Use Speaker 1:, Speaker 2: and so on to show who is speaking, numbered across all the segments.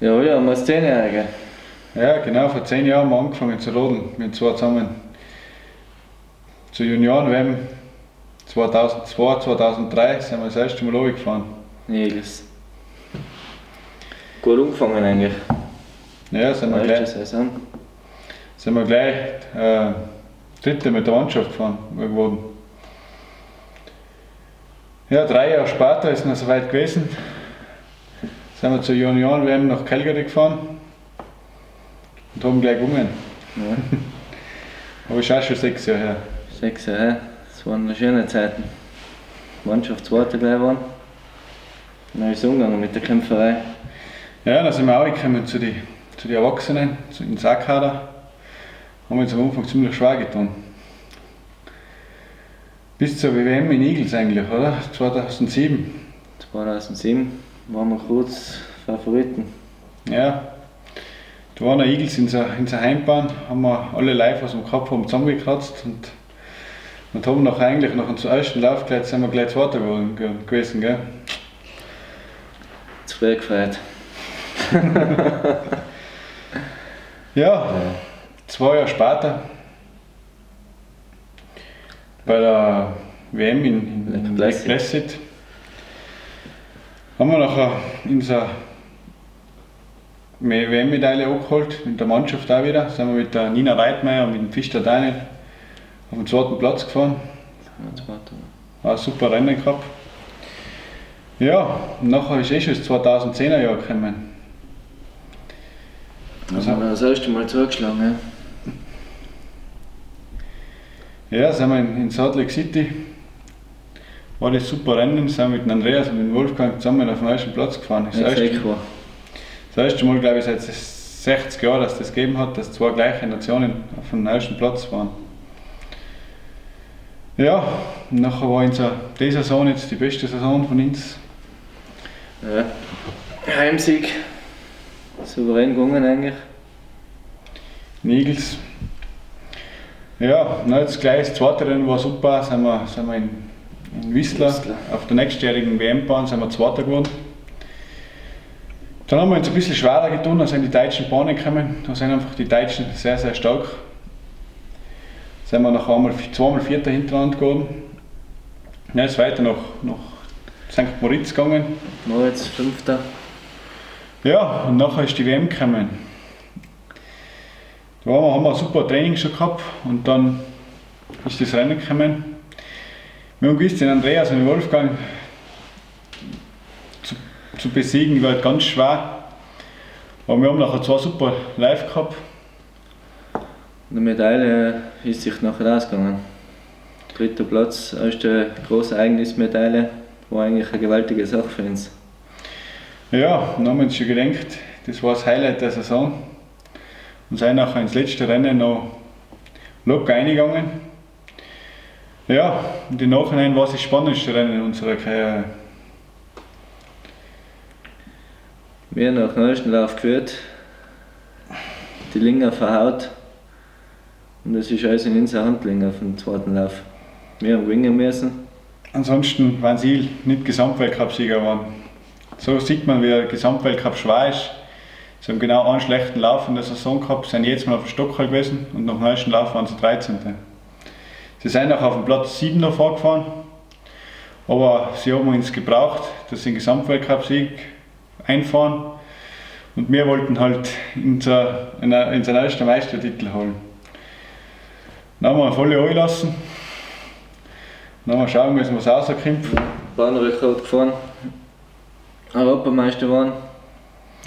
Speaker 1: Ja, ja, muss 10-Jährige.
Speaker 2: Ja, genau, vor zehn Jahren haben wir angefangen zu rodeln. Wir zwei zusammen. Zur Junioren-WM 2002, 2003 sind wir das erste Mal runtergefahren.
Speaker 1: Nils. Gut angefangen eigentlich.
Speaker 2: Ja, sind wir gleich,
Speaker 1: Saison.
Speaker 2: sind wir gleich äh, Dritte mit der Mannschaft gefahren geworden. Ja, drei Jahre später ist es soweit gewesen. Sind wir zur Junioren-WM nach Calgary gefahren und haben gleich gewonnen.
Speaker 1: Ja.
Speaker 2: Aber ist auch schon sechs Jahre her.
Speaker 1: Sechs Jahre, das waren schöne Zeiten. Die Mannschaft zweite gleich waren. Dann ist es umgegangen mit der Kämpferei.
Speaker 2: Ja, dann sind wir auch gekommen zu den zu die Erwachsenen, zu den Sackkader. Haben wir uns am Anfang ziemlich schwer getan. Bis zur WM in Igels eigentlich, oder? 2007.
Speaker 1: 2007 waren wir kurz Favoriten.
Speaker 2: Ja. Da waren Igels in der, in der Heimbahn, haben wir alle live aus dem Kopf haben zusammengekratzt und, und haben noch eigentlich nach dem ersten Lauf gleich, sind wir gleich Zweiter gewesen. Gell?
Speaker 1: Zu früh gefreut.
Speaker 2: Ja, zwei Jahre später bei der WM in, in,
Speaker 1: Lake Placid.
Speaker 2: Haben wir nachher unsere WM-Medaille abgeholt, mit der Mannschaft auch wieder. Sind wir mit der Nina Reitmeier und mit dem Fischer Daniel auf den zweiten Platz gefahren. War ein super Rennen gehabt. Ja, und nachher ist eh schon das 2010er Jahr gekommen.
Speaker 1: Also haben wir das erste Mal zugeschlagen. Ja.
Speaker 2: Ja, sind wir in, in Salt Lake City. War das super Rennen, sind wir mit Andreas und mit Wolfgang zusammen auf den ersten Platz gefahren. Das, erste, das erste Mal, glaube ich, seit 60 Jahren, dass das gegeben hat, dass zwei gleiche Nationen auf dem ersten Platz waren. Ja, nachher war unser, die Saison jetzt die beste Saison von uns.
Speaker 1: Ja. Heimsieg. Souverän gegangen eigentlich.
Speaker 2: in Igels. Ja, jetzt gleich das zweite Rennen war super, sind wir, sind wir in, in Whistler,
Speaker 1: Whistler.
Speaker 2: auf der nächstjährigen WM-Bahn sind wir Zweiter geworden. Dann haben wir uns ein bisschen schwerer getan, da sind die deutschen Bahnen gekommen, da sind einfach die Deutschen sehr, sehr stark. Sind wir nachher einmal, zweimal Vierter hintereinander geworden. Ja, ist weiter nach, nach St. Moritz gegangen.
Speaker 1: Moritz, Fünfter.
Speaker 2: Ja, und nachher ist die WM gekommen. Da haben wir, haben wir ein super Training schon gehabt und dann ist das Rennen gekommen. Wir haben gewusst, den Andreas und den Wolfgang zu, zu besiegen wird ganz schwer. Aber wir haben nachher zwei super live gehabt.
Speaker 1: Die Medaille ist sich nachher ausgegangen. Dritter Platz, erste große Ereignismedaille. War eigentlich eine gewaltige Sache für uns.
Speaker 2: Ja, dann haben wir uns schon gedacht, das war das Highlight der Saison. Und sind nachher ins letzte Rennen noch locker eingegangen. Ja, und im Nachhinein war es das spannendste Rennen unserer Karriere.
Speaker 1: Wir haben nach dem ersten Lauf geführt, die Linger verhaut und es ist alles in unserer Hand gelegen auf dem zweiten Lauf. Wir haben wingen müssen.
Speaker 2: Ansonsten waren sie nicht Gesamtweltcupsieger geworden. So sieht man, wie der Gesamtweltcup schwer ist. Sie haben genau einen schlechten Lauf in der Saison gehabt, sind jetzt mal auf dem Stockholm gewesen und nach dem ersten Lauf waren sie 13. Sie sind auch auf dem Platz 7 noch vorgefahren, aber sie haben uns gebraucht, dass sie den Gesamtweltcup-Sieg einfahren und wir wollten halt unser, unseren ersten Meistertitel holen. Dann haben wir volle angelassen, dann haben wir schauen müssen, was rauskommt.
Speaker 1: Bahnrekord gefahren, Europameister waren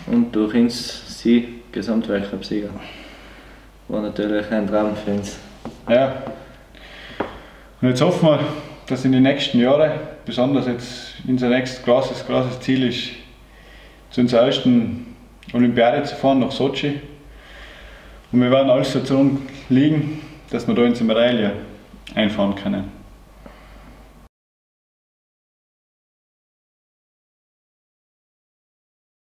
Speaker 1: und durch uns sie Gesamtweltcup-Sieger. War natürlich ein Traum für uns.
Speaker 2: Ja. Und jetzt hoffen wir, dass in den nächsten Jahren, besonders jetzt unser nächstes großes, großes Ziel ist, zu unserer ersten Olympiade zu fahren, nach Sochi. Und wir werden alles dazu liegen, dass wir da unsere Medaille einfahren können.